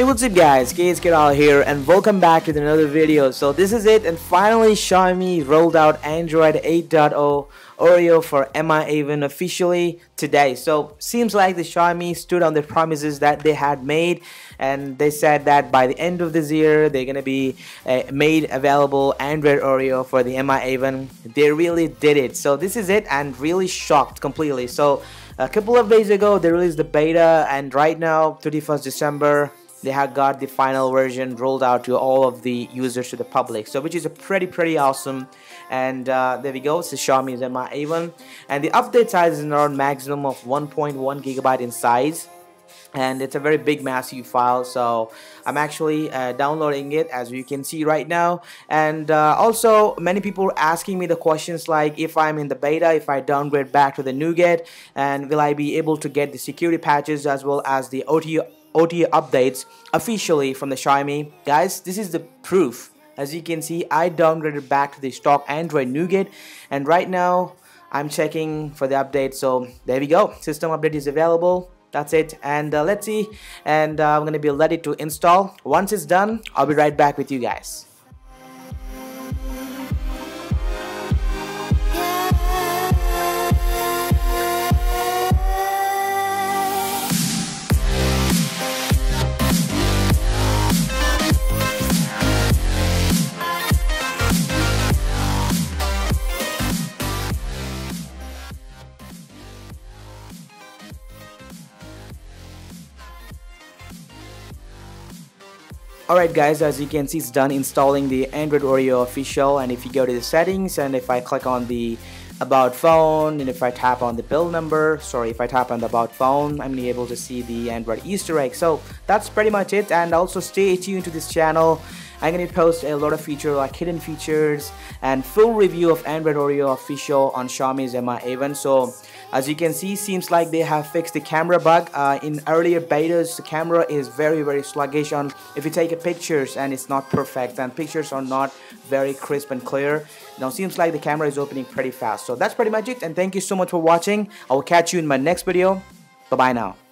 Hey what's up guys, KSKR here and welcome back to another video. So this is it and finally Xiaomi rolled out Android 8.0 Oreo for Mi A1 officially today. So seems like the Xiaomi stood on the promises that they had made and they said that by the end of this year they're gonna be uh, made available Android Oreo for the Mi A1. They really did it. So this is it and really shocked completely. So a couple of days ago they released the beta and right now 31st December they have got the final version rolled out to all of the users to the public. So which is a pretty pretty awesome. And uh, there we go. It's the Xiaomi's Mi A1 and the update size is around maximum of 1.1 gigabyte in size. And it's a very big massive file. So I'm actually uh, downloading it as you can see right now. And uh, also many people are asking me the questions like if I'm in the beta if I downgrade back to the Nougat and will I be able to get the security patches as well as the OTA OTA updates officially from the Xiaomi. Guys, this is the proof. As you can see, I downgraded back to the stock Android Nougat and right now I'm checking for the update. So there we go. System update is available. That's it. And uh, let's see. And uh, I'm going to be ready to install. Once it's done, I'll be right back with you guys. Alright guys, as you can see it's done installing the Android Oreo official. And if you go to the settings and if I click on the about phone and if I tap on the build number sorry if I tap on the about phone I'm able to see the Android Easter egg. So that's pretty much it. And also stay tuned to this channel. I'm going to post a lot of features like hidden features and full review of Android Oreo official on Xiaomi's Mi A1. So as you can see, seems like they have fixed the camera bug. Uh, in earlier betas, the camera is very very sluggish on if you take a pictures and it's not perfect and pictures are not very crisp and clear. Now seems like the camera is opening pretty fast. So that's pretty much it and thank you so much for watching. I will catch you in my next video. Bye bye now.